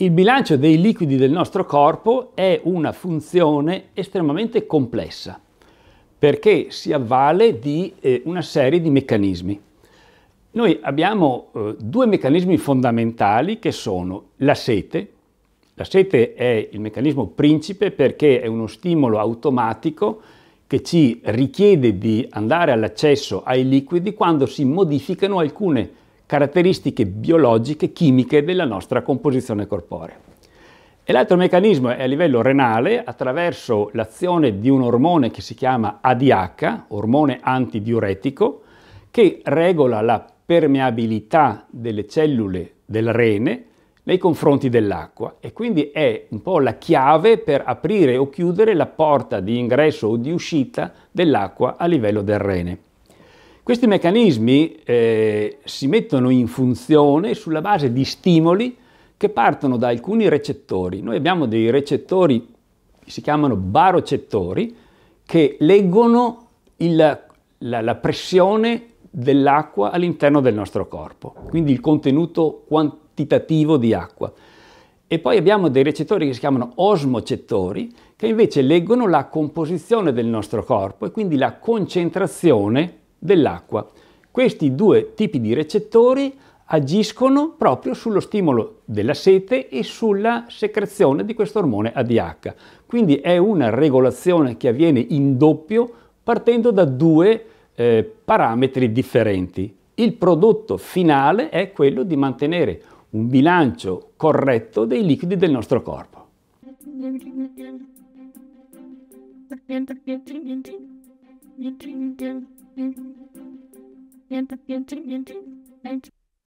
Il bilancio dei liquidi del nostro corpo è una funzione estremamente complessa perché si avvale di eh, una serie di meccanismi. Noi abbiamo eh, due meccanismi fondamentali che sono la sete. La sete è il meccanismo principe perché è uno stimolo automatico che ci richiede di andare all'accesso ai liquidi quando si modificano alcune caratteristiche biologiche, chimiche della nostra composizione corporea. E l'altro meccanismo è a livello renale attraverso l'azione di un ormone che si chiama ADH, ormone antidiuretico, che regola la permeabilità delle cellule del rene nei confronti dell'acqua e quindi è un po' la chiave per aprire o chiudere la porta di ingresso o di uscita dell'acqua a livello del rene. Questi meccanismi eh, si mettono in funzione sulla base di stimoli che partono da alcuni recettori. Noi abbiamo dei recettori, si chiamano barocettori, che leggono il, la, la pressione dell'acqua all'interno del nostro corpo, quindi il contenuto quantitativo di acqua. E poi abbiamo dei recettori che si chiamano osmocettori, che invece leggono la composizione del nostro corpo e quindi la concentrazione dell'acqua. Questi due tipi di recettori agiscono proprio sullo stimolo della sete e sulla secrezione di questo ormone ADH. Quindi è una regolazione che avviene in doppio partendo da due eh, parametri differenti. Il prodotto finale è quello di mantenere un bilancio corretto dei liquidi del nostro corpo. Thank you.